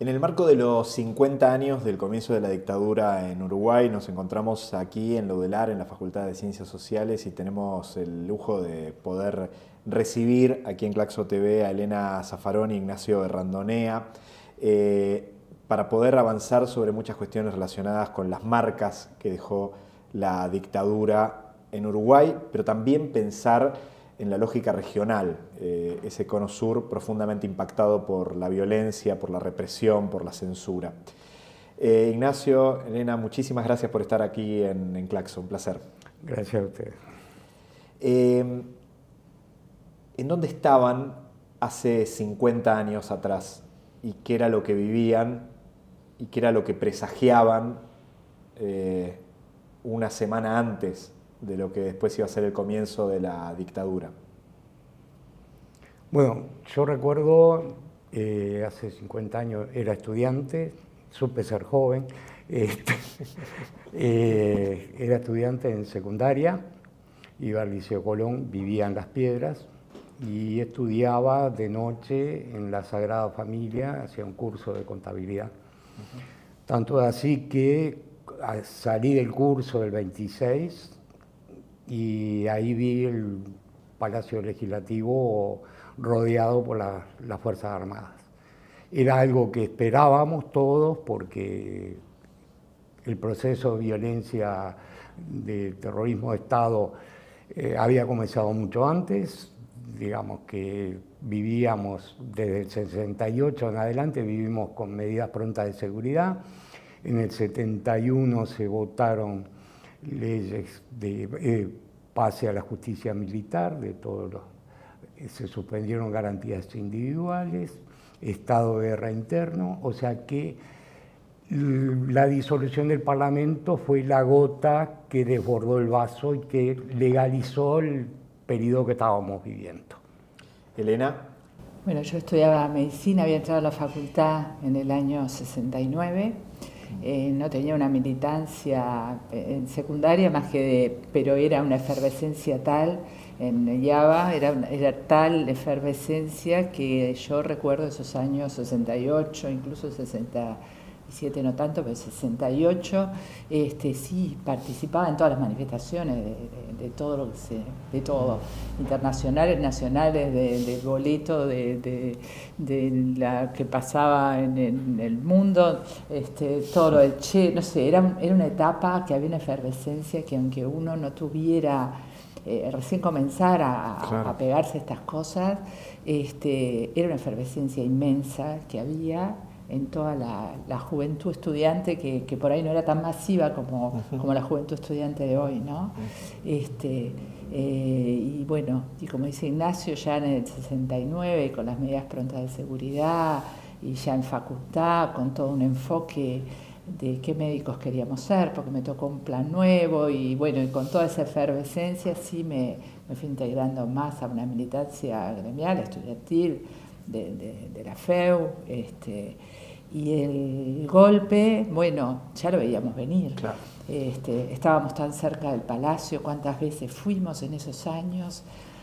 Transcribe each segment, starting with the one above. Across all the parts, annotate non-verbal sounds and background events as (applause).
En el marco de los 50 años del comienzo de la dictadura en Uruguay, nos encontramos aquí en Laudelar, en la Facultad de Ciencias Sociales, y tenemos el lujo de poder recibir aquí en Claxo TV a Elena Zafarón y Ignacio Randonea eh, para poder avanzar sobre muchas cuestiones relacionadas con las marcas que dejó la dictadura en Uruguay, pero también pensar en la lógica regional, eh, ese cono sur profundamente impactado por la violencia, por la represión, por la censura. Eh, Ignacio, Elena, muchísimas gracias por estar aquí en, en Claxo, un placer. Gracias a ustedes. Eh, ¿En dónde estaban hace 50 años atrás? ¿Y qué era lo que vivían? ¿Y qué era lo que presagiaban una semana antes de lo que después iba a ser el comienzo de la dictadura? Bueno, yo recuerdo, eh, hace 50 años era estudiante, supe ser joven, (laughs) este, eh, era estudiante en secundaria, iba al Liceo Colón, vivía en Las Piedras y estudiaba de noche en la Sagrada Familia, hacía un curso de contabilidad. Tanto así que salí del curso del 26 y ahí vi el Palacio Legislativo rodeado por las Fuerzas Armadas. Era algo que esperábamos todos porque el proceso de violencia de terrorismo de Estado eh, había comenzado mucho antes, digamos que vivíamos desde el 68 en adelante, vivimos con medidas prontas de seguridad, en el 71 se votaron leyes de eh, pase a la justicia militar, de todos los, se suspendieron garantías individuales, estado de guerra interno, o sea que la disolución del Parlamento fue la gota que desbordó el vaso y que legalizó el periodo que estábamos viviendo. Elena. Bueno, yo estudiaba medicina, había entrado a la facultad en el año 69 eh, no tenía una militancia eh, en secundaria más que de, pero era una efervescencia tal en Java, era, era tal efervescencia que yo recuerdo esos años 68, incluso 60 no tanto, pero 68, este, sí participaba en todas las manifestaciones de, todo lo que se, de todo, internacionales, nacionales, del boleto, de, la que pasaba en el, mundo, este, todo lo del Che, no sé, era, era una etapa que había una efervescencia que aunque uno no tuviera eh, recién comenzar a, pegarse estas cosas, este, era una efervescencia inmensa que había en toda la, juventud estudiante que, por ahí no era tan masiva como, como la juventud estudiante de hoy, ¿no? Este, eh, y bueno, y como dice Ignacio, ya en el 69, con las medidas prontas de seguridad y ya en facultad, con todo un enfoque de qué médicos queríamos ser, porque me tocó un plan nuevo y bueno, y con toda esa efervescencia sí me, me fui integrando más a una militancia gremial, estudiantil, de, la FEU, este, y el golpe, bueno, ya lo veíamos venir. Este, estábamos tan cerca del palacio, cuántas veces fuimos en esos años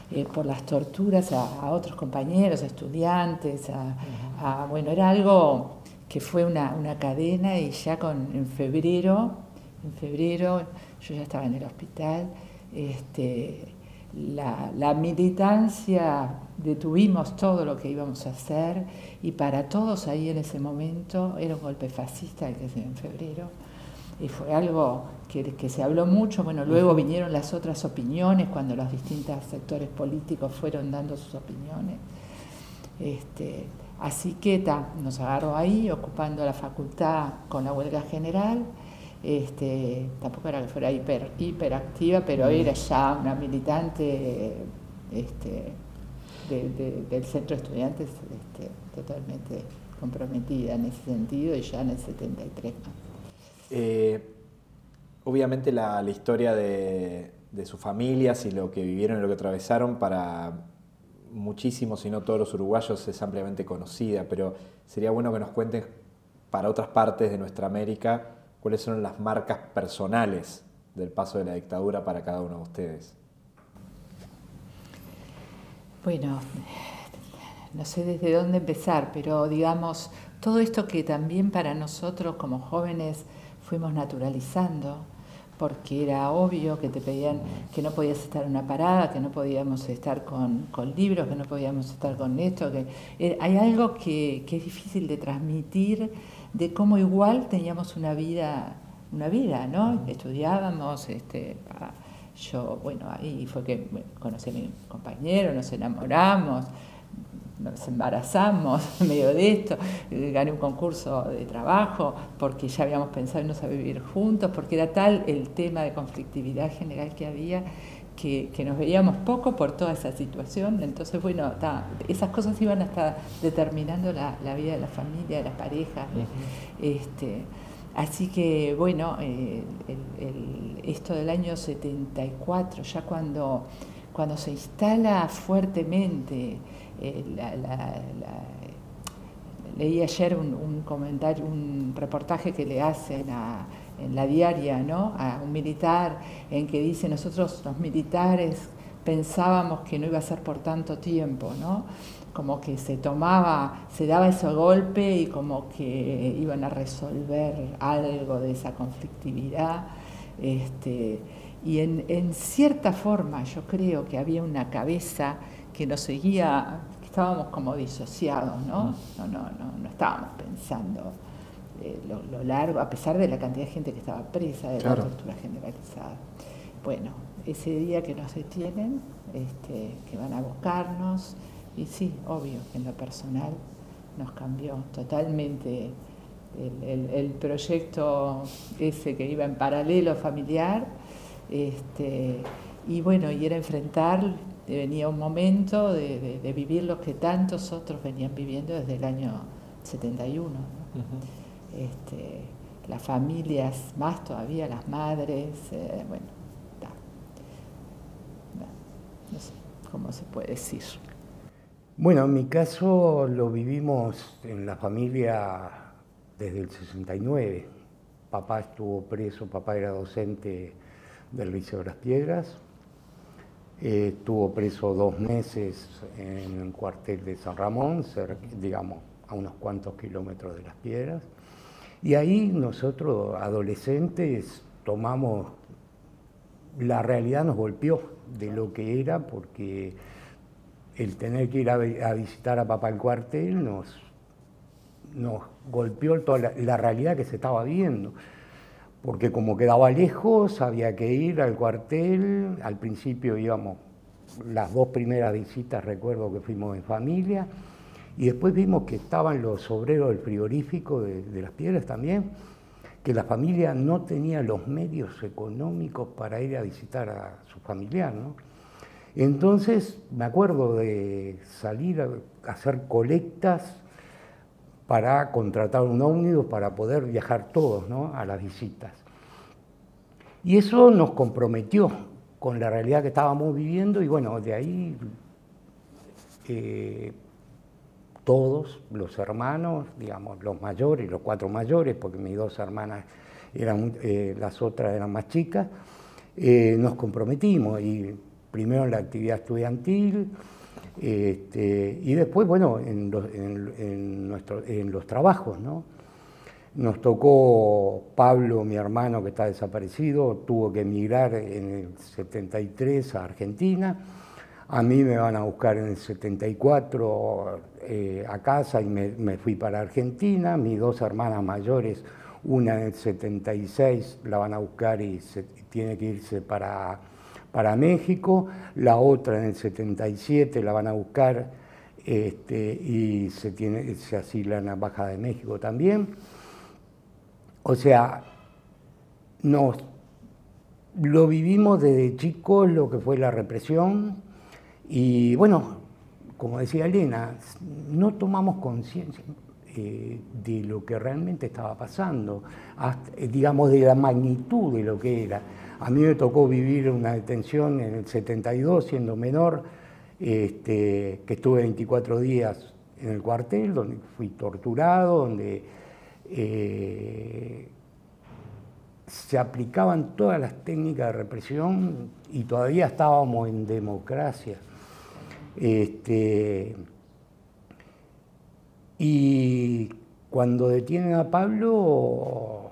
eh, por las torturas a, otros compañeros, a estudiantes, a, bueno, era algo que fue una, cadena y ya con, en febrero, en febrero yo ya estaba en el hospital, este, la, militancia, detuvimos todo lo que íbamos a hacer y para todos ahí en ese momento era un golpe fascista el que se dio en febrero y fue algo que, se habló mucho, bueno, luego vinieron las otras opiniones cuando los distintos sectores políticos fueron dando sus opiniones. Este, así que nos agarró ahí ocupando la facultad con la huelga general este, tampoco era que fuera hiper, hiperactiva, pero era ya una militante este, del centro de estudiantes este, totalmente comprometida en ese sentido y ya en el 73. Eh, obviamente la, historia de, de, sus familias y lo que vivieron y lo que atravesaron para muchísimos, si no todos los uruguayos, es ampliamente conocida, pero sería bueno que nos cuenten para otras partes de nuestra América cuáles son las marcas personales del paso de la dictadura para cada uno de ustedes. Bueno, no sé desde dónde empezar, pero digamos, todo esto que también para nosotros como jóvenes fuimos naturalizando, porque era obvio que te pedían que no podías estar en una parada, que no podíamos estar con, libros, que no podíamos estar con esto, que eh, hay algo que, que, es difícil de transmitir, de cómo igual teníamos una vida, una vida, ¿no? Estudiábamos, este, yo, bueno, ahí fue que conocí a mi compañero, nos enamoramos, nos embarazamos en medio de esto, gané un concurso de trabajo porque ya habíamos pensado en irnos a vivir juntos, porque era tal el tema de conflictividad general que había que, nos veíamos poco por toda esa situación. Entonces, bueno, esas cosas iban hasta determinando la, vida de la familia, de las parejas. este, así que, bueno, eh, esto del año 74, ya cuando, cuando se instala fuertemente eh, leí ayer un, comentario, un reportaje que le hacen en la diaria ¿no? a un militar en que dice nosotros los militares pensábamos que no iba a ser por tanto tiempo, ¿no? como que se tomaba, se daba ese golpe y como que iban a resolver algo de esa conflictividad. Este, y en, en cierta forma yo creo que había una cabeza que nos seguía estábamos como disociados, ¿no? Mm. No, no, no, no estábamos pensando eh, lo, largo, a pesar de la cantidad de gente que estaba presa, de la tortura generalizada. Bueno, ese día que nos detienen, este, que van a buscarnos, y sí, obvio, en lo personal nos cambió totalmente el, proyecto ese que iba en paralelo familiar, este, y bueno, y era enfrentar venía un momento de, vivir lo que tantos otros venían viviendo desde el año 71. Este, las familias, más todavía las madres, eh, bueno, no sé cómo se puede decir. Bueno, en mi caso lo vivimos en la familia desde el 69. Papá estuvo preso, papá era docente del Liceo de las Piedras, estuvo preso dos meses en el cuartel de San Ramón, digamos, a unos cuantos kilómetros de las piedras. Y ahí nosotros, adolescentes, tomamos, la realidad nos golpeó de lo que era, porque el tener que ir a, visitar a papá el cuartel nos, nos golpeó toda la realidad que se estaba viendo. Porque como quedaba lejos había que ir al cuartel, al principio íbamos, las dos primeras visitas recuerdo que fuimos en familia, y después vimos que estaban los obreros del frigorífico de, las piedras también, que la familia no tenía los medios económicos para ir a visitar a su familiar. ¿no? Entonces me acuerdo de salir a hacer colectas para contratar un ómnibus para poder viajar todos a las visitas. Y eso nos comprometió con la realidad que estábamos viviendo y bueno, de ahí eh, todos los hermanos, digamos, los mayores, los cuatro mayores, porque mis dos hermanas eran, eh, las otras eran más chicas, eh, nos comprometimos y primero en la actividad estudiantil, este, y después, bueno, en los, en, los trabajos, ¿no? Nos tocó Pablo, mi hermano que está desaparecido, tuvo que emigrar en el 73 a Argentina. A mí me van a buscar en el 74 eh, a casa y me, fui para Argentina. Mis dos hermanas mayores, una en el 76 la van a buscar y tiene que irse para para México, la otra en el 77 la van a buscar este, y se, tiene, se asila en la Baja de México también. O sea, nos, lo vivimos desde chicos lo que fue la represión y bueno, como decía Elena, no tomamos conciencia eh, de lo que realmente estaba pasando, digamos de la magnitud de lo que era. A mí me tocó vivir una detención en el 72, siendo menor, este, que estuve 24 días en el cuartel, donde fui torturado, donde eh, se aplicaban todas las técnicas de represión y todavía estábamos en democracia. Este, Y cuando detienen a Pablo,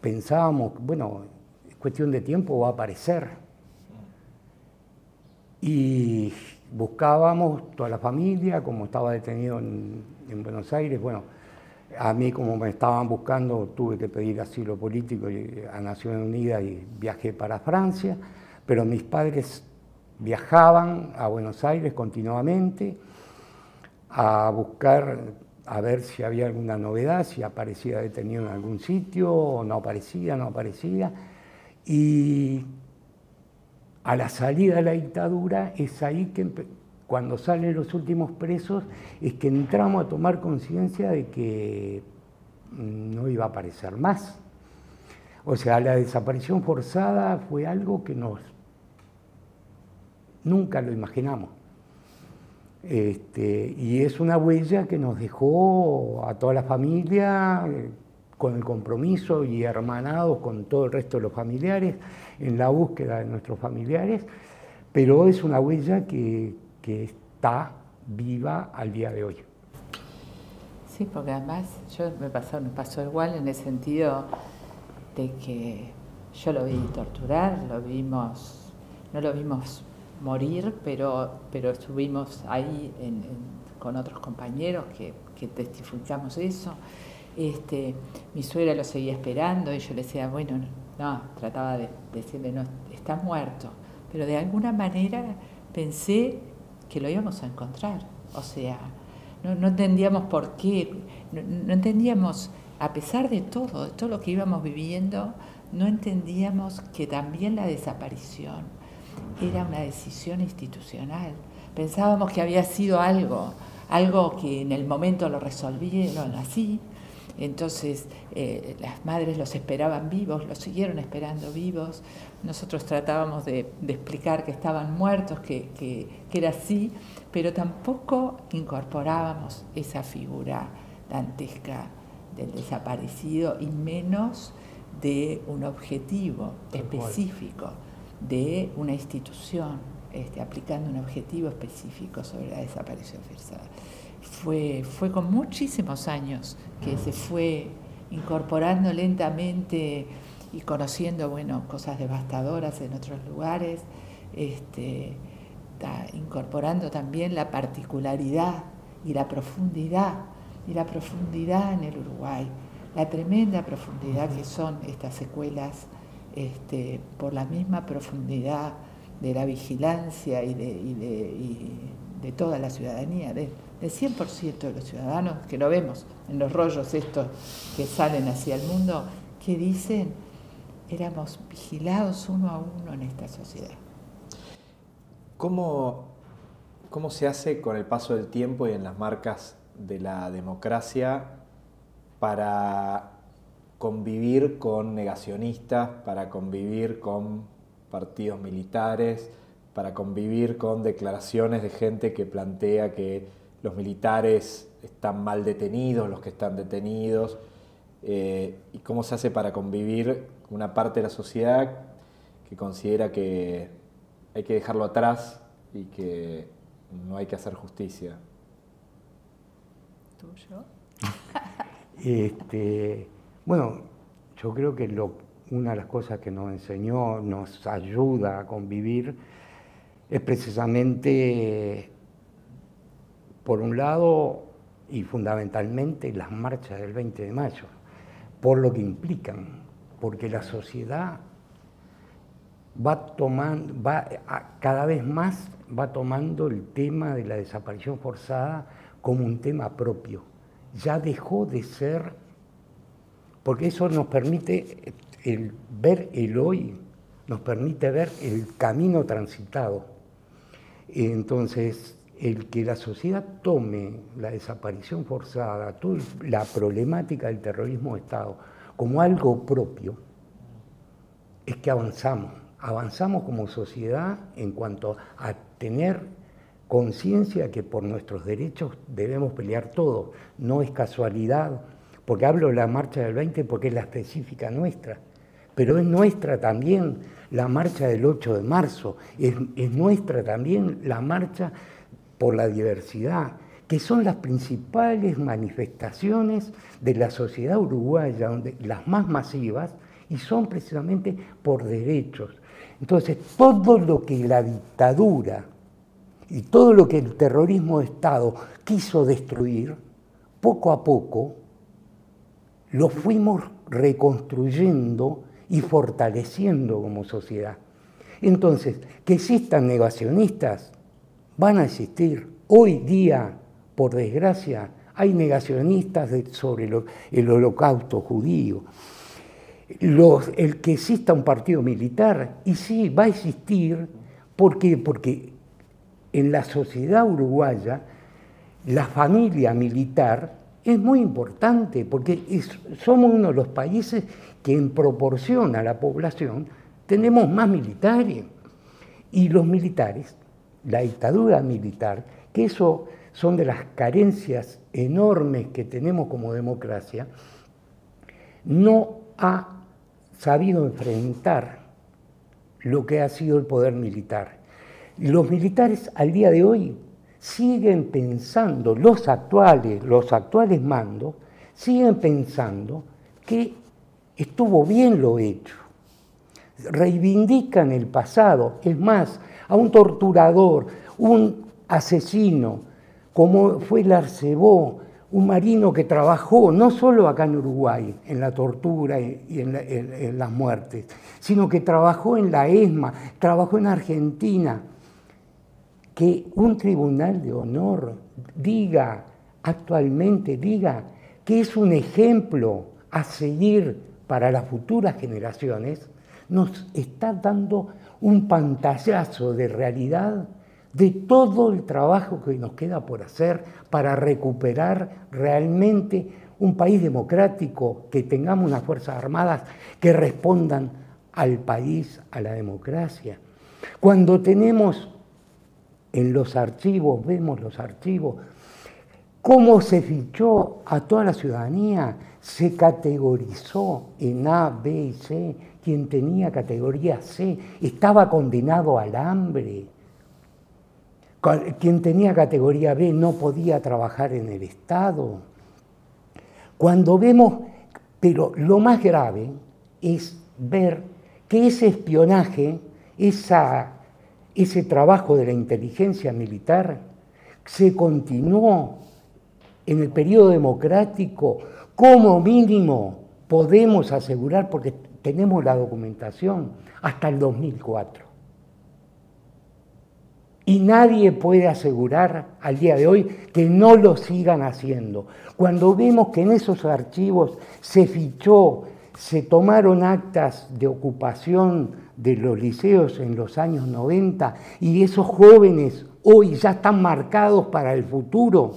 pensábamos, bueno, es cuestión de tiempo, va a aparecer. Y buscábamos toda la familia, como estaba detenido en, en Buenos Aires, bueno, a mí como me estaban buscando tuve que pedir asilo político a Naciones Unidas y viajé para Francia, pero mis padres viajaban a Buenos Aires continuamente a buscar, a ver si había alguna novedad, si aparecía detenido en algún sitio o no aparecía, no aparecía. Y a la salida de la dictadura es ahí que cuando salen los últimos presos, es que entramos a tomar conciencia de que no iba a aparecer más. O sea, la desaparición forzada fue algo que nos nunca lo imaginamos. Este, y es una huella que nos dejó a toda la familia eh, con el compromiso y hermanados con todo el resto de los familiares en la búsqueda de nuestros familiares, pero es una huella que, que está viva al día de hoy. Sí, porque además yo me pasó, me pasó igual en el sentido de que yo lo vi torturar, lo vimos, no lo vimos morir, pero, pero estuvimos ahí con otros compañeros que, que, testificamos eso. Este, mi suegra lo seguía esperando y yo le decía, bueno, no, trataba de decirle, no, está muerto, pero de alguna manera pensé que lo íbamos a encontrar. O sea, no, entendíamos por qué, no, entendíamos, a pesar de todo, de todo lo que íbamos viviendo, no entendíamos que también la desaparición era una decisión institucional. Pensábamos que había sido algo, algo que en el momento lo resolvieron así, entonces eh, las madres los esperaban vivos, los siguieron esperando vivos. Nosotros tratábamos de, explicar que estaban muertos, que, era así, pero tampoco incorporábamos esa figura dantesca del desaparecido y menos de un objetivo específico de una institución este, aplicando un objetivo específico sobre la desaparición forzada. Fue, fue con muchísimos años que se fue incorporando lentamente y conociendo bueno, cosas devastadoras en otros lugares, este, incorporando también la particularidad y la profundidad, y la profundidad en el Uruguay, la tremenda profundidad que son estas secuelas este, por la misma profundidad de la vigilancia y de, de, de toda la ciudadanía, de, el 100% de los ciudadanos, que lo vemos en los rollos estos que salen hacia el mundo, que dicen, éramos vigilados uno a uno en esta sociedad. ¿Cómo, cómo se hace con el paso del tiempo y en las marcas de la democracia para convivir con negacionistas, para convivir con partidos militares, para convivir con declaraciones de gente que plantea que los militares están mal detenidos, los que están detenidos, eh, y cómo se hace para convivir con una parte de la sociedad que considera que hay que dejarlo atrás y que no hay que hacer justicia. ¿Tuyo? (laughs) este, bueno, yo creo que una de las cosas que nos enseñó, nos ayuda a convivir, es precisamente por un lado, y fundamentalmente las marchas del 20 de mayo, por lo que implican, porque la sociedad va tomando, va cada vez más va tomando el tema de la desaparición forzada como un tema propio. Ya dejó de ser, porque eso nos permite ver el hoy, nos permite ver el camino transitado. Entonces, el que la sociedad tome la desaparición forzada, la problemática del terrorismo de Estado como algo propio, es que avanzamos. Avanzamos como sociedad en cuanto a tener conciencia que por nuestros derechos debemos pelear todos. No es casualidad, porque hablo de la marcha del 20 porque es la específica nuestra, pero es nuestra también la marcha del 8 de marzo, es, es nuestra también la marcha por la diversidad, que son las principales manifestaciones de la sociedad uruguaya, las más masivas, y son precisamente por derechos. Entonces, todo lo que la dictadura y todo lo que el terrorismo de Estado quiso destruir, poco a poco lo fuimos reconstruyendo y fortaleciendo como sociedad. Entonces, que existan negacionistas, van a existir. Hoy día, por desgracia, hay negacionistas sobre el holocausto judío. el que exista un partido militar, y sí, va a existir, ¿por qué? Porque en la sociedad uruguaya la familia militar es muy importante, porque somos uno de los países que en proporción a la población tenemos más militares. Y los militares, la dictadura militar, que eso son de las carencias enormes que tenemos como democracia, no ha sabido enfrentar lo que ha sido el poder militar. Los militares al día de hoy siguen pensando, los actuales, los actuales mandos, siguen pensando que estuvo bien lo hecho. Reivindican el pasado. Es más, a un torturador, un asesino, como fue el un marino que trabajó no solo acá en Uruguay, en la tortura y en, en las muertes, sino que trabajó en la ESMA, trabajó en Argentina, que un tribunal de honor diga actualmente, diga que es un ejemplo a seguir para las futuras generaciones, nos está dando un pantallazo de realidad de todo el trabajo que nos queda por hacer para recuperar realmente un país democrático, que tengamos unas Fuerzas Armadas que respondan al país, a la democracia. Cuando tenemos en los archivos, vemos los archivos, cómo se fichó a toda la ciudadanía, se categorizó en A, B y C, quien tenía categoría C estaba condenado al hambre, quien tenía categoría B no podía trabajar en el Estado. Cuando vemos, pero lo más grave es ver que ese espionaje, esa, ese trabajo de la inteligencia militar, se continuó en el periodo democrático como mínimo podemos asegurar, porque tenemos la documentación, hasta el 2004. Y nadie puede asegurar al día de hoy que no lo sigan haciendo. Cuando vemos que en esos archivos se fichó, se tomaron actas de ocupación de los liceos en los años 90 y esos jóvenes hoy ya están marcados para el futuro,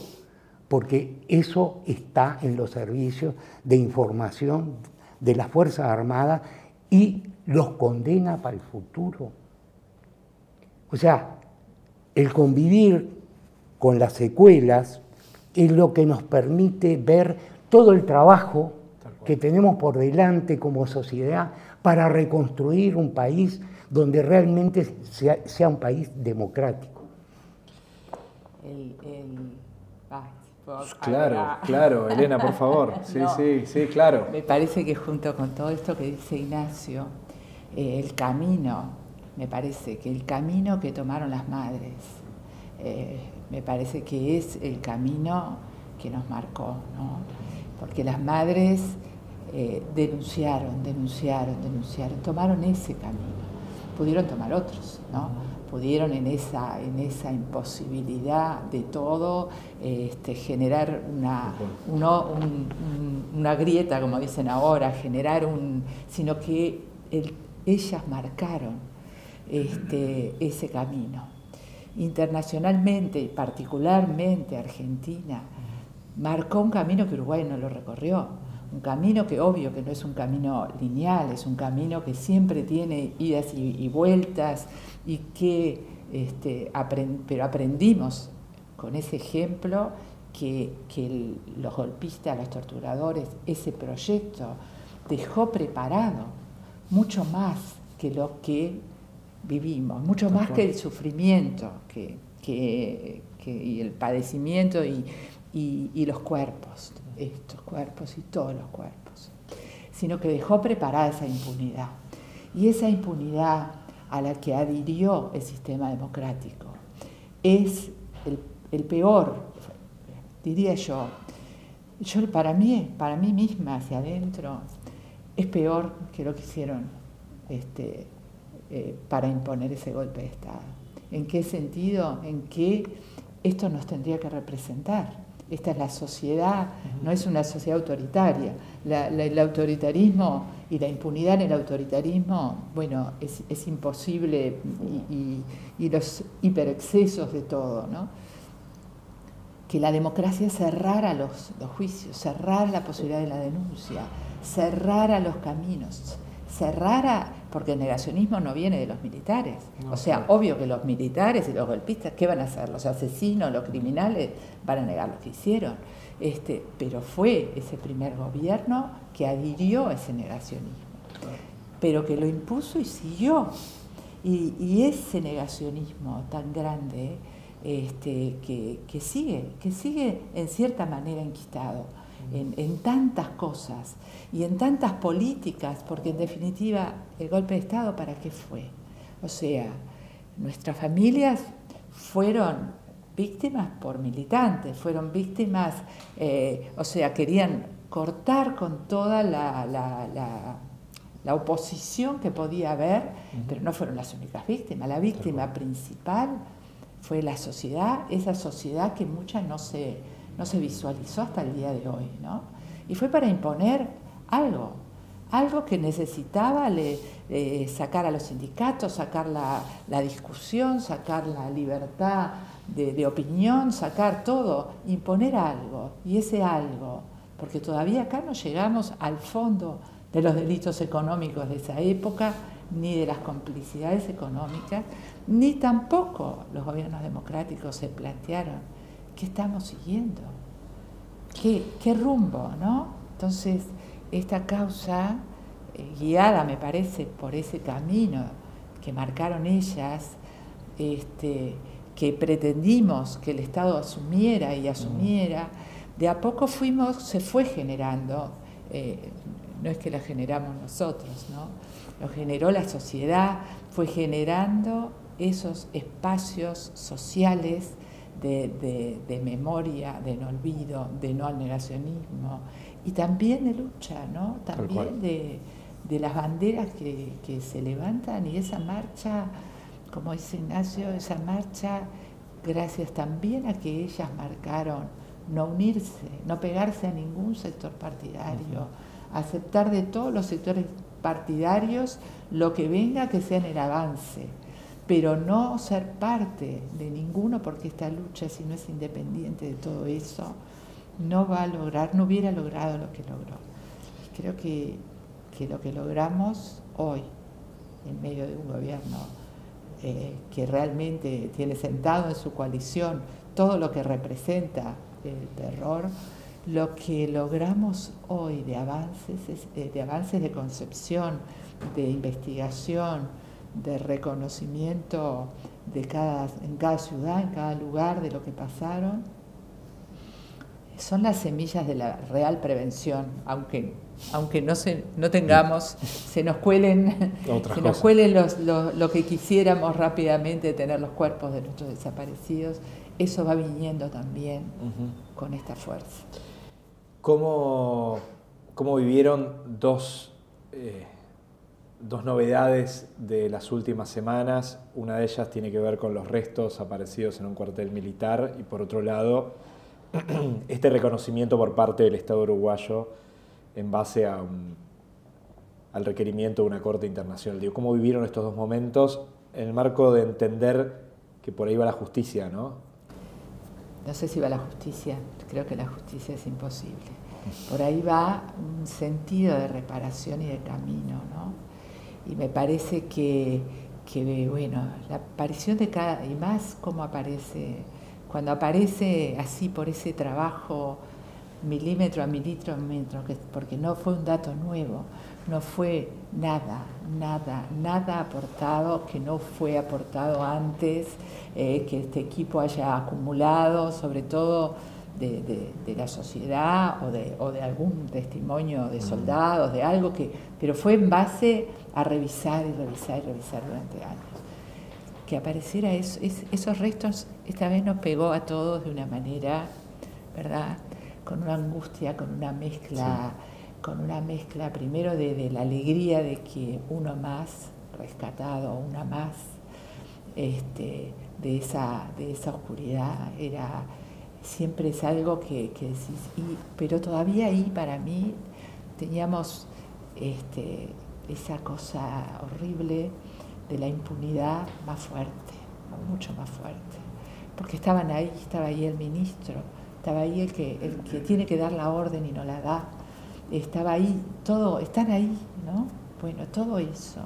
porque eso está en los servicios de información de las Fuerzas Armadas y los condena para el futuro. O sea, el convivir con las secuelas es lo que nos permite ver todo el trabajo que tenemos por delante como sociedad para reconstruir un país donde realmente sea, un país democrático. Claro, claro, Elena, por favor. (laughs) Sí, sí, sí, claro. Me parece que junto con todo esto que dice Ignacio, eh, el camino, me parece que el camino que tomaron las madres, eh, me parece que es el camino que nos marcó, ¿no? Porque las madres eh, denunciaron, denunciaron, denunciaron, tomaron ese camino, pudieron tomar otros, ¿no? pudieron en esa, en esa imposibilidad de todo este, generar una, una grieta, como dicen ahora, generar un. sino que ellas marcaron este, ese camino. Internacionalmente, particularmente Argentina, marcó un camino que Uruguay no lo recorrió un camino que obvio que no es un camino lineal, es un camino que siempre tiene idas y, vueltas y que, este, pero aprendimos con ese ejemplo que, los golpistas, los torturadores, ese proyecto dejó preparado mucho más que lo que vivimos, mucho más que el sufrimiento que, y el padecimiento y, y los cuerpos, estos cuerpos y todos los cuerpos, sino que dejó preparada esa impunidad. Y esa impunidad a la que adhirió el sistema democrático es el, peor, diría yo. Yo para mí, para mí misma hacia adentro, es peor que lo que hicieron este, eh, para imponer ese golpe de Estado. ¿En qué sentido? En qué esto nos tendría que representar. Esta es la sociedad, no es una sociedad autoritaria. el autoritarismo y la impunidad en el autoritarismo, bueno, es, imposible y, los hiperexcesos de todo, ¿no? Que la democracia cerrara los, los juicios, cerrara la posibilidad de la denuncia, cerrara los caminos, cerrara, porque el negacionismo no viene de los militares. o sea, obvio que los militares y los golpistas, ¿qué van a hacer? Los asesinos, los criminales van a negar lo que hicieron. Este, pero fue ese primer gobierno que adhirió a ese negacionismo, pero que lo impuso y siguió. Y, ese negacionismo tan grande este, que, sigue, que sigue en cierta manera enquistado en, tantas cosas y en tantas políticas, porque en definitiva el golpe de Estado, ¿para qué fue? O sea, nuestras familias fueron víctimas por militantes, fueron víctimas, eh, o sea, querían cortar con toda la, la, oposición que podía haber, pero no fueron las únicas víctimas. La víctima principal fue la sociedad, esa sociedad que muchas no se, no se visualizó hasta el día de hoy, ¿no? Y fue para imponer algo, algo que necesitaba sacar a los sindicatos, sacar la, discusión, sacar la libertad de, opinión, sacar todo, imponer algo. Y ese algo, porque todavía acá no llegamos al fondo de los delitos económicos de esa época, ni de las complicidades económicas, ni tampoco los gobiernos democráticos se plantearon qué estamos siguiendo, qué, qué rumbo, ¿no? Entonces, esta causa, eh, guiada me parece por ese camino que marcaron ellas, este, que pretendimos que el Estado asumiera y asumiera, de a poco fuimos, se fue generando, eh, no es que la generamos nosotros, ¿no? lo generó la sociedad, fue generando esos espacios sociales de, memoria, de no olvido, de no al negacionismo. Y también de lucha, ¿no? También de, las banderas que, se levantan y esa marcha, como dice Ignacio, esa marcha, gracias también a que ellas marcaron no unirse, no pegarse a ningún sector partidario, aceptar de todos los sectores partidarios lo que venga que sea en el avance pero no ser parte de ninguno porque esta lucha, si no es independiente de todo eso, no va a lograr, no hubiera logrado lo que logró. Creo que, lo que logramos hoy, en medio de un gobierno eh, que realmente tiene sentado en su coalición todo lo que representa el terror, lo que logramos hoy de avances, eh, de avances de concepción, de investigación, de reconocimiento de cada, en cada ciudad, en cada lugar de lo que pasaron, son las semillas de la real prevención, aunque, aunque no, se, no tengamos, se nos cuelen, se nos cuelen los, lo que quisiéramos rápidamente, tener los cuerpos de nuestros desaparecidos, eso va viniendo también con esta fuerza. ¿Cómo, cómo vivieron dos... Eh, dos novedades de las últimas semanas. Una de ellas tiene que ver con los restos aparecidos en un cuartel militar y por otro lado, (clears throat) este reconocimiento por parte del Estado uruguayo en base al requerimiento de una Corte Internacional. ¿Cómo vivieron estos dos momentos en el marco de entender que por ahí va la justicia, no? No sé si va la justicia, creo que la justicia es imposible. Por ahí va un sentido de reparación y de camino, ¿no? Y me parece que, bueno, la aparición de cada, y más como aparece, cuando aparece así por ese trabajo milímetro a milímetro, porque no fue un dato nuevo, no fue nada, nada, nada aportado que no fue aportado antes, eh, que este equipo haya acumulado, sobre todo de, la sociedad o de, o de, algún testimonio de soldados, de algo que, pero fue en base a revisar y revisar y revisar durante años. Que apareciera esos restos, esta vez nos pegó a todos de una manera, ¿verdad? Con una angustia, con una mezcla con una mezcla primero de, la alegría de que uno más rescatado, una más este, de, esa, de esa oscuridad, era, siempre es algo que, que decís, pero todavía ahí para mí teníamos este, esa cosa horrible de la impunidad más fuerte, mucho más fuerte, porque estaban ahí, estaba ahí el ministro, estaba ahí el que, el que tiene que dar la orden y no la da, estaba ahí, todo, están ahí, ¿no? Bueno, todo eso.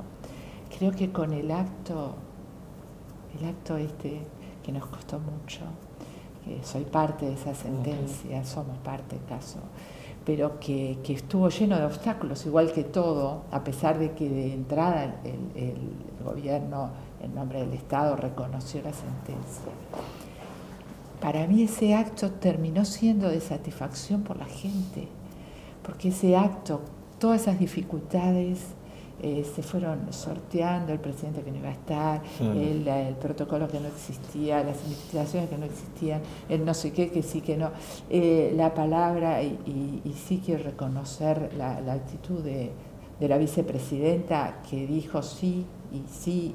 Creo que con el acto, el acto este que nos costó mucho, que soy parte de esa sentencia, somos parte del caso, pero que, estuvo lleno de obstáculos, igual que todo, a pesar de que de entrada el, el gobierno, en nombre del Estado, reconoció la sentencia. Para mí ese acto terminó siendo de satisfacción por la gente, porque ese acto, todas esas dificultades eh, se fueron sorteando, el presidente que no iba a estar, el, protocolo que no existía, las investigaciones que no existían, el no sé qué, que sí, que no, eh, la palabra, y, sí quiero reconocer la, actitud de, la vicepresidenta que dijo sí y sí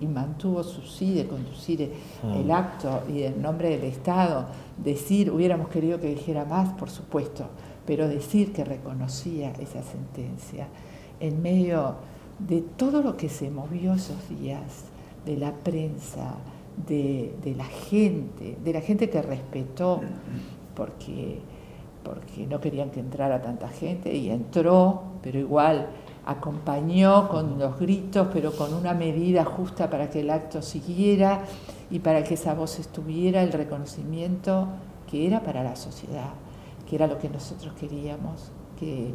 y, mantuvo su sí de conducir el acto y en nombre del Estado, decir, hubiéramos querido que dijera más, por supuesto, pero decir que reconocía esa sentencia en medio de todo lo que se movió esos días, de la prensa, de, la gente, de la gente que respetó, porque, porque no querían que entrara tanta gente y entró, pero igual acompañó con los gritos, pero con una medida justa para que el acto siguiera y para que esa voz estuviera, el reconocimiento que era para la sociedad que era lo que nosotros queríamos, que,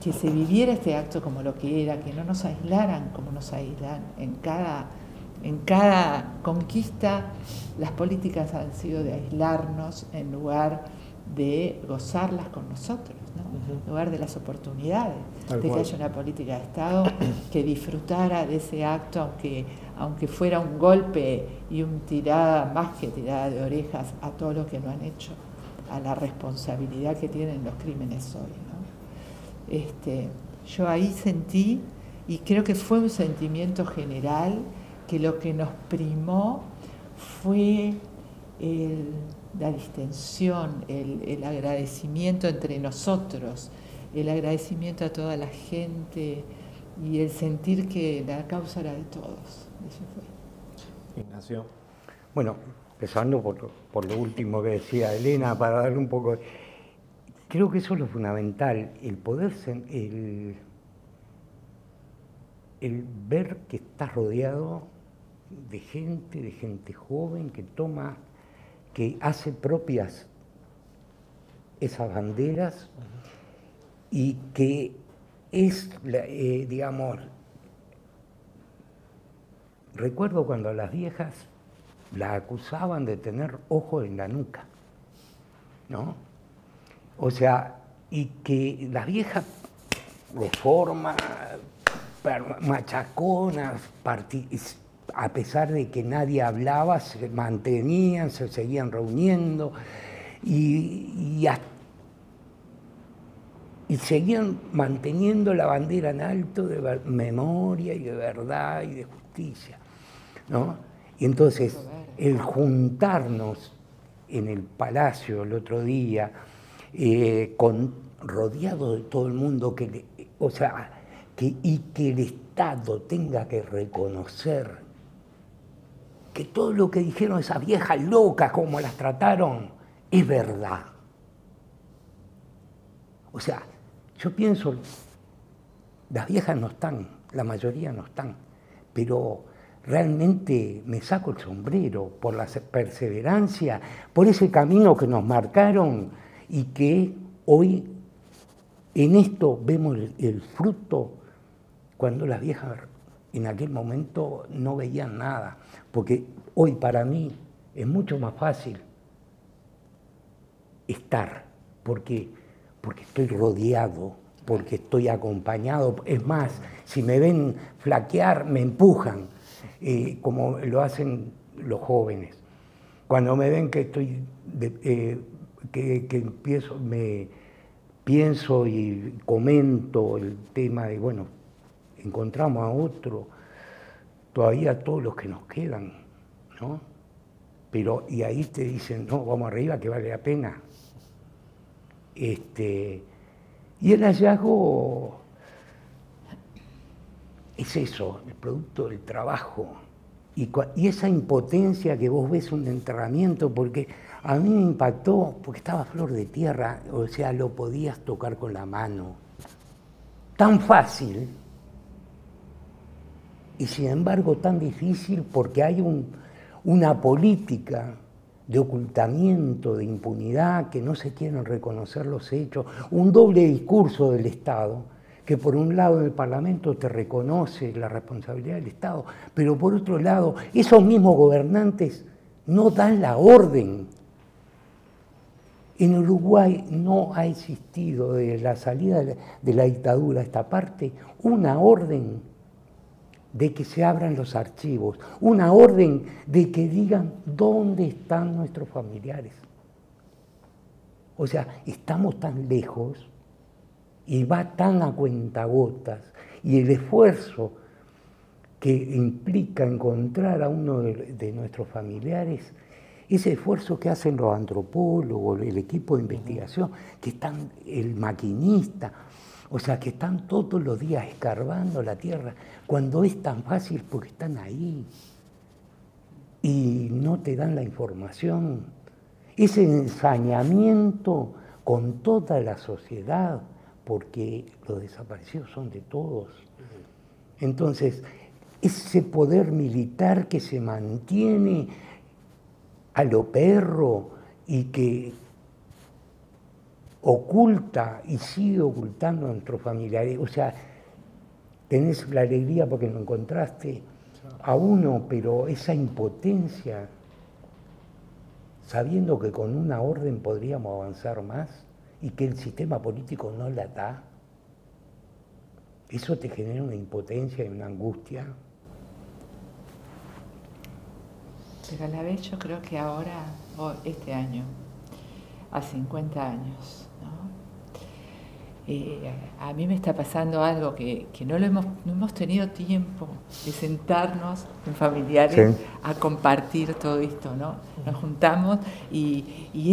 que se viviera este acto como lo que era, que no nos aislaran como nos aislan. En cada, en cada conquista las políticas han sido de aislarnos en lugar de gozarlas con nosotros, en lugar de las oportunidades, de que haya una política de Estado que disfrutara de ese acto, aunque, aunque fuera un golpe y un tirada, más que tirada de orejas a todos los que lo han hecho a la responsabilidad que tienen los crímenes hoy. Este, yo ahí sentí, y creo que fue un sentimiento general, que lo que nos primó fue la distensión, el, agradecimiento entre nosotros, el agradecimiento a toda la gente y el sentir que la causa era de todos. Eso fue. Ignacio. Bueno, empezando por, lo último que decía Elena, para darle un poco... Creo que eso es lo fundamental, el poder, el, ver que estás rodeado de gente, de gente joven que toma, que hace propias esas banderas y que es, eh, digamos, recuerdo cuando las viejas la acusaban de tener ojo en la nuca, ¿no? O sea, y que las viejas reformas, machaconas, a pesar de que nadie hablaba, se mantenían, se seguían reuniendo y, y, seguían manteniendo la bandera en alto de memoria y de verdad y de justicia. ¿no? Y entonces el juntarnos en el palacio el otro día, eh, con, rodeado de todo el mundo, que, o sea, que, y que el Estado tenga que reconocer que todo lo que dijeron esas viejas locas, como las trataron, es verdad. O sea, yo pienso, las viejas no están, la mayoría no están, pero realmente me saco el sombrero por la perseverancia, por ese camino que nos marcaron y que hoy En esto vemos el, fruto cuando las viejas en aquel momento no veían nada, porque hoy para mí es mucho más fácil estar, porque, porque estoy rodeado, porque estoy acompañado. Es más, si me ven flaquear, me empujan, eh, como lo hacen los jóvenes. Cuando me ven que estoy, eh, que, empiezo, me pienso y comento el tema de, bueno, encontramos a otro, todavía todos los que nos quedan, ¿no? Pero, y ahí te dicen, no, vamos arriba, que vale la pena. Este, y el hallazgo es eso, el producto del trabajo. Y, esa impotencia que vos ves un enterramiento, porque a mí me impactó, porque estaba flor de tierra, o sea, lo podías tocar con la mano. Tan fácil, y sin embargo tan difícil porque hay una política de ocultamiento, de impunidad, que no se quieren reconocer los hechos, un doble discurso del Estado, que por un lado el Parlamento te reconoce la responsabilidad del Estado, pero por otro lado esos mismos gobernantes no dan la orden. En Uruguay no ha existido desde la salida de la dictadura a esta parte una orden de que se abran los archivos, una orden de que digan dónde están nuestros familiares. O sea, estamos tan lejos y va tan a cuentagotas y el esfuerzo que implica encontrar a uno de, nuestros familiares, ese esfuerzo que hacen los antropólogos, el equipo de investigación, que están el maquinista, o sea, que están todos los días escarbando la tierra, cuando es tan fácil porque están ahí y no te dan la información. Ese ensañamiento con toda la sociedad, porque los desaparecidos son de todos. Entonces, ese poder militar que se mantiene a lo perro y que oculta y sigue ocultando a nuestros familiares. O sea, tenés la alegría porque no encontraste a uno, pero esa impotencia, sabiendo que con una orden podríamos avanzar más y que el sistema político no la da, eso te genera una impotencia y una angustia. Pero a la vez yo creo que ahora, este año, a 50 años, eh, a mí me está pasando algo que, no lo hemos, no hemos tenido tiempo de sentarnos en familiares a compartir todo esto, ¿no? Nos juntamos y,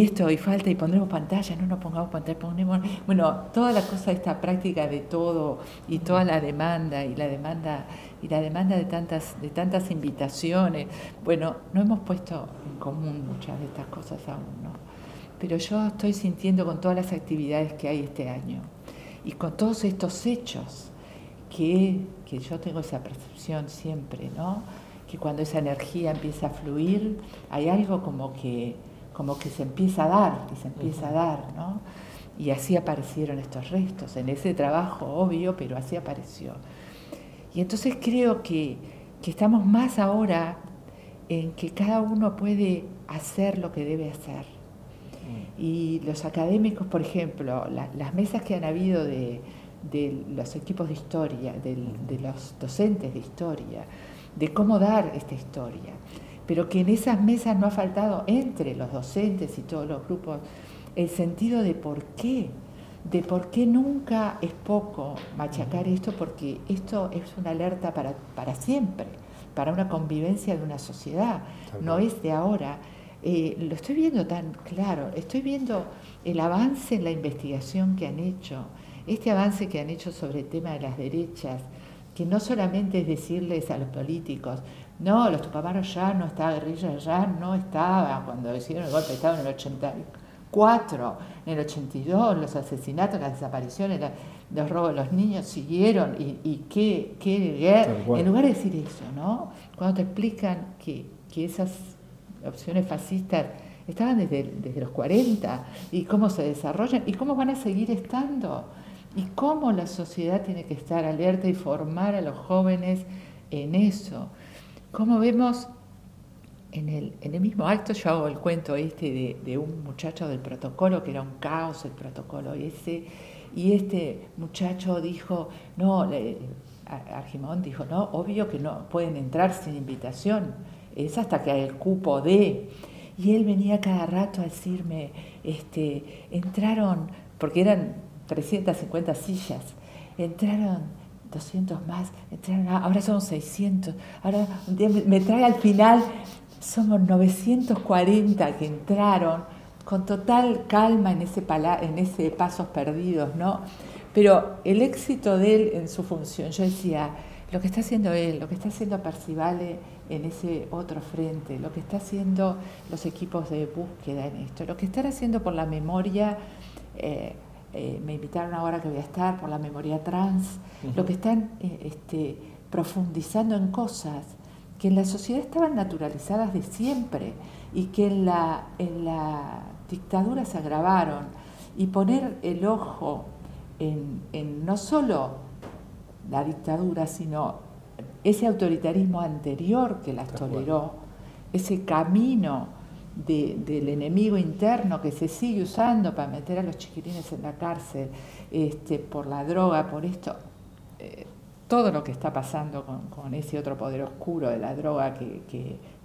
esto, y falta, y pondremos pantalla, no nos pongamos pantalla, ponemos, bueno, toda la cosa, esta práctica de todo, y toda la demanda, y la demanda, y la demanda de tantas, de tantas invitaciones, bueno, no hemos puesto en común muchas de estas cosas aún, ¿no? Pero yo estoy sintiendo con todas las actividades que hay este año, y con todos estos hechos, que, yo tengo esa percepción siempre, ¿no? que cuando esa energía empieza a fluir, hay algo como que, como que se empieza a dar, y se empieza a dar, ¿no? Y así aparecieron estos restos, en ese trabajo obvio, pero así apareció. Y entonces creo que, estamos más ahora en que cada uno puede hacer lo que debe hacer. Y los académicos, por ejemplo, las mesas que han habido de, los equipos de historia, de los docentes de historia, de cómo dar esta historia, pero que en esas mesas no ha faltado entre los docentes y todos los grupos el sentido de por qué, de por qué nunca es poco machacar esto, porque esto es una alerta para, para siempre, para una convivencia de una sociedad, no es de ahora. Eh, lo estoy viendo tan claro, estoy viendo el avance en la investigación que han hecho, este avance que han hecho sobre el tema de las derechas, que no solamente es decirles a los políticos, no, los tupamaros ya no estaba, guerrilla ya no estaba, cuando hicieron el golpe de Estado en el 84, en el 82, los asesinatos, las desapariciones, los robos de los niños siguieron, y, qué, qué guerra, en lugar de decir eso, ¿no? Cuando te explican que, que esas opciones fascistas estaban desde, desde los 40 y cómo se desarrollan y cómo van a seguir estando. y cómo la sociedad tiene que estar alerta y formar a los jóvenes en eso. Como vemos en el, mismo acto, yo hago el cuento este de, un muchacho del protocolo, que era un caos el protocolo ese, y este muchacho dijo, no, Argimón dijo, no, obvio que no pueden entrar sin invitación, es hasta que hay el cupo de... Y él venía cada rato a decirme, este, entraron, porque eran 350 sillas, entraron 200 más, entraron, ahora son 600, ahora me trae al final, somos 940 que entraron con total calma en ese, en ese Pasos Perdidos, ¿no? Pero el éxito de él en su función, yo decía, lo que está haciendo él, lo que está haciendo Percivale en ese otro frente, lo que está haciendo los equipos de búsqueda en esto, lo que están haciendo por la memoria, eh, eh, me invitaron ahora que voy a estar por la memoria trans, lo que están eh, este, profundizando en cosas que en la sociedad estaban naturalizadas de siempre y que en la, en la dictadura se agravaron. Y poner el ojo en, en no solo la dictadura, sino ese autoritarismo anterior que las toleró, ese camino del enemigo interno que se sigue usando para meter a los chiquilines en la cárcel este, por la droga, por esto, eh, todo lo que está pasando con, ese otro poder oscuro de la droga que,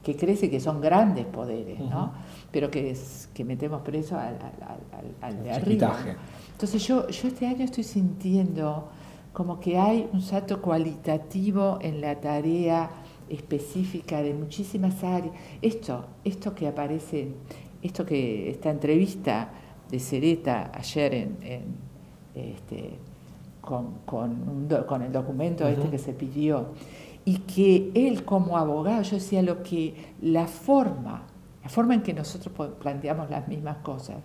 que, crece, que son grandes poderes, ¿no? pero que, que metemos preso al, al de arriba. Entonces yo, yo este año estoy sintiendo como que hay un salto cualitativo en la tarea específica de muchísimas áreas. Esto, esto que aparece, esto que esta entrevista de Cereta ayer en, este, con, el documento este que se pidió, y que él como abogado, yo decía lo que la forma, la forma en que nosotros planteamos las mismas cosas,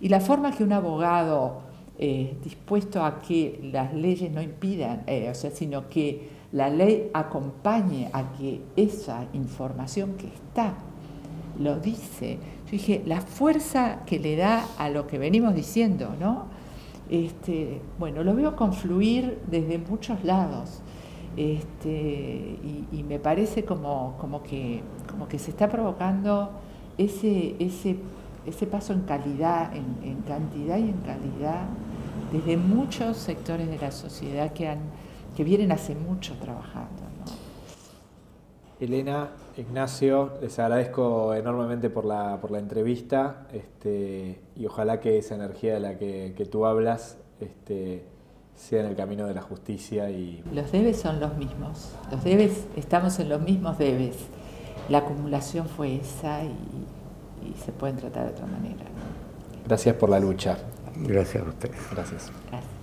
y la forma que un abogado eh, dispuesto a que las leyes no impidan, eh, o sea, sino que la ley acompañe a que esa información que está lo dice. Yo dije, la fuerza que le da a lo que venimos diciendo, ¿no? Este, bueno, lo veo confluir desde muchos lados. Este, y, me parece como, que, se está provocando ese, paso en calidad, en, cantidad y en calidad, desde muchos sectores de la sociedad que, que vienen hace mucho trabajando. Elena, Ignacio, les agradezco enormemente por la, por la entrevista este, y ojalá que esa energía de la que, tú hablas este, sea en el camino de la justicia. y Los debes son los mismos, los debes, estamos en los mismos debes. La acumulación fue esa y, y se pueden tratar de otra manera. Gracias por la lucha. Gracias a ustedes. Gracias. Gracias.